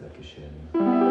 ezzel kísérni.